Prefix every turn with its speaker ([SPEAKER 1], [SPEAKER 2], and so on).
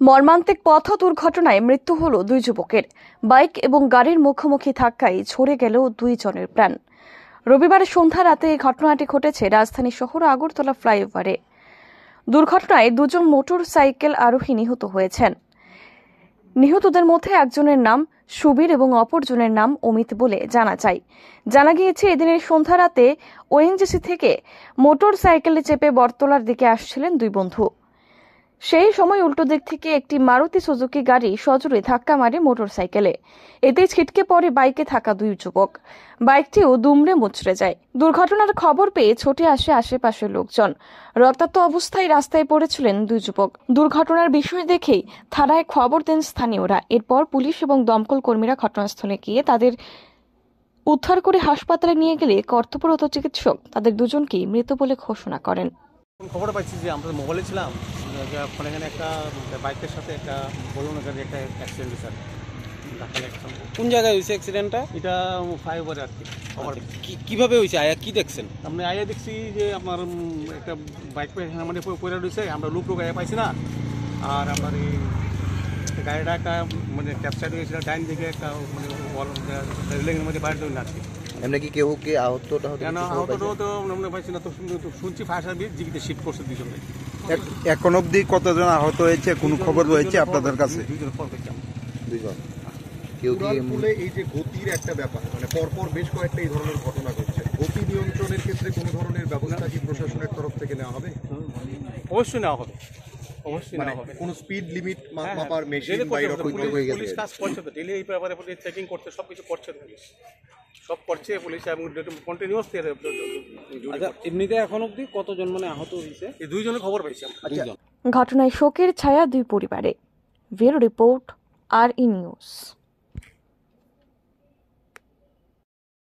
[SPEAKER 1] মর্মান্তিক পথ দুর্ঘটনায় মৃত্যু হল দুই যুবকের। বাইক এবং গাড়ির মুখোমুখি ধাক্কায় ঝরে গেল দুই জনের প্রাণ। রবিবার সন্ধ্যা রাতে এই ঘটনাটি ঘটেছে রাজধানী শহর আগরতলা ফ্লাইওভারে। দুর্ঘটনায় দুজন মোটর সাইকেল আরোহী নিহত হয়েছেন। নিহতদের মধ্যে একজনের নাম সুবীর এবং অপরজনের নাম অমিত বলে জানা যায়। জানা গিয়েছে, এদিনের সন্ধ্যা রাতে ওএনজিসি থেকে মোটর সাইকেলে চেপে বটতলার দিকে আসছিলেন দুই বন্ধু। সেই সময় উল্টো দিক থেকে একটি মারুতি সুজুকি গাড়ি সজোরে ধাক্কা মারে মোটরসাইকেলে। এতে ছিটকে পড়ে বাইকে থাকা দুই যুবক। বাইকটিও দুমড়ে মুচড়ে যায়। দুর্ঘটনার খবর পেয়ে ছুটে আসে আশেপাশের লোকজন। রক্তাক্ত অবস্থায় রাস্তায় পড়েছিলেন দুই যুবক। দুর্ঘটনার বিষয় দেখেই থানায় খবর দেন স্থানীয়রা। এরপর পুলিশ এবং দমকল কর্মীরা ঘটনাস্থলে গিয়ে তাদের উদ্ধার করে হাসপাতালে নিয়ে গেলে কর্তব্যরত চিকিৎসক তাদের দুজনকেই মৃত বলে ঘোষণা করেন।
[SPEAKER 2] খবর পাচ্ছি যে আমরা মোবাইলে ছিলাম এখানে একটা বাইকের সাথে একটা বলুন গাড়ি একটা অ্যাক্সিডেন্ট হয়েছে।
[SPEAKER 3] কোন জায়গায় হয়েছে অ্যাক্সিডেন্টটা
[SPEAKER 2] এটা ফ্লাইওভারে আর কি কীভাবে
[SPEAKER 3] কি- কীভাবে হয়েছে? আয়া কি দেখছেন?
[SPEAKER 2] আপনি আয়া দেখছি যে আমার একটা বাইক মানে পড়ে রয়েছে আমরা লুক লুক আইয়া পাইছি না। আর আমার এই গাড়িটা একটা মানে ক্যাপসাইড হয়েছিল ডাইন দিকে একটা মানে রেলিংয়ের মধ্যে বাইরে ধরে নাচছে
[SPEAKER 4] এমনি কি কেউ কি আহত
[SPEAKER 2] কেন আহত তো আমরা পাইছি না তো শুন- শুনছি ফায়ার সার্ভিস জিগিতে শিফট করছে দুজনে
[SPEAKER 5] এক- এখন অবধি কতজন আহত হয়েছে? কোনো খবর রয়েছে আপনাদের কাছে?
[SPEAKER 2] দুজন
[SPEAKER 4] কেউ কি
[SPEAKER 6] এই যে গতির একটা ব্যাপার মানে পরপর বেশ কয়েকটা এই ধরনের ঘটনা ঘটছে। গতি নিয়ন্ত্রণের ক্ষেত্রে কোনো ধরনের ব্যবস্থা কি প্রশাসনের তরফ থেকে নেওয়া হবে?
[SPEAKER 2] অবশ্যই নেওয়া হবে। অবশ্যই
[SPEAKER 6] মানে কোনো স্পিড লিমিট
[SPEAKER 2] হ্যাঁ, হ্যাঁ।
[SPEAKER 6] মাপার মেশিন বা এরকম
[SPEAKER 2] পুলিশ-
[SPEAKER 4] হয়ে গেছে।
[SPEAKER 2] পুলিশ কাজ করছে তো ডেলি এই ব্যাপারে চেকিং করছে সব কিছু করছে পুলিশ। সব করছে পুলিশ এবং কন্টিনিউয়াস
[SPEAKER 3] আচ্ছা এমনিতে এখন অবধি কতজন মানে আহত হয়েছে?
[SPEAKER 2] এই দুইজনের খবর পেয়েছি আমরা।
[SPEAKER 1] ঘটনায় শোকের ছায়া দুই পরিবারে। ব্যুরো রিপোর্ট আর ই নিউজ।